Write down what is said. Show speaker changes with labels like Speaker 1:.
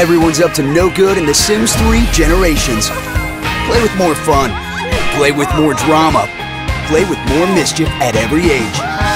Speaker 1: Everyone's up to no good in The Sims 3 Generations. Play with more fun. Play with more drama. Play with more mischief at every age.